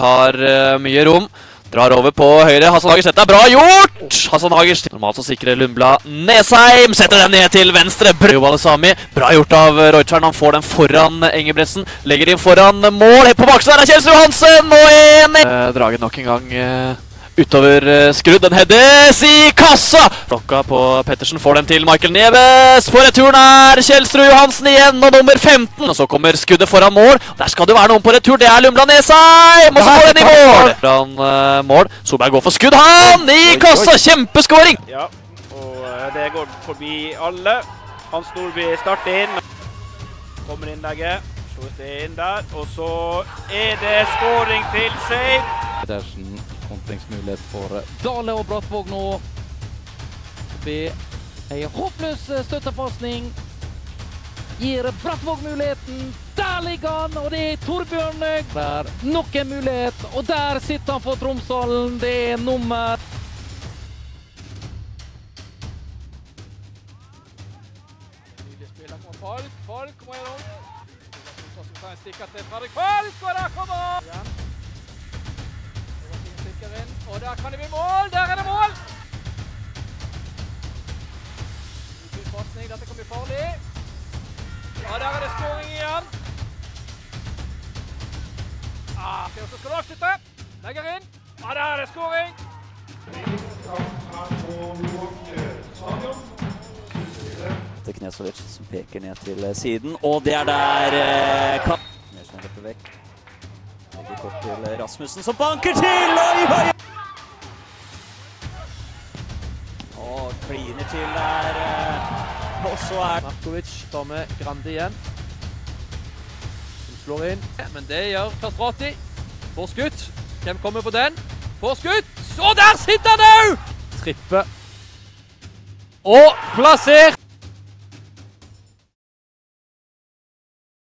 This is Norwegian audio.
Har eh, mye rom. Drar over på høyre. Hassan Hagers, dette er bra gjort! Hassan Hagers normalt så sikrer Lundblad Nesheim. Setter den ned til venstre. Sami. Bra gjort av Reutvern. Han får den foran Engebretsen. Legger inn foran mål. Helt på baksiden er Kjelsrud Hansen og 1 eh, draget nok en gang eh, utover eh, skrudd. Den heades i kassa! Klokka på Pettersen får den til Michael Neves. På returen er Kjelsrud Johansen igjen og nummer 15. Og så kommer skuddet foran mål. Der skal det være noen på retur. Det er Lumland Nesheim! Og så går den i mål! Foran uh, mål. Solberg går for skudd. Han i kassa! Kjempeskåring! Ja, og eh, det går forbi alle. Hans Nordby starter inn. Kommer innlegget. Slås det inn der. Og så er det skåring til Seid. Kontringsmulighet for Dale og Brattvåg nå. Ved ei håpløs støttepasning. Gir Brattvåg muligheten. Der ligger han, og det er Torbjørn der. Nok en mulighet, og der sitter han for Tromsdalen. Det er nummer Falk. Falk må gjennom. En stikker til Fredrik Falk, og der kommer han! Og der kan det bli mål! Der er det mål! Pasning, dette kan bli farlig. Ja, der er det skåring igjen. Ah, det også skal du avslutte. Legger inn. Ja, der er det skåring. til Knesovic, som peker ned til eh, siden. Og det er der eh, løper vekk. Legger kort til eh, Rasmussen, som banker til! Oi, oi! Og kliner til der. Eh, og så er Markovic tar med Grande igjen. Som slår inn. Men det gjør Kastrati. Får skutt. Hvem kommer på den? Får skutt! Og der sitter han òg! Trippe. Og plassert!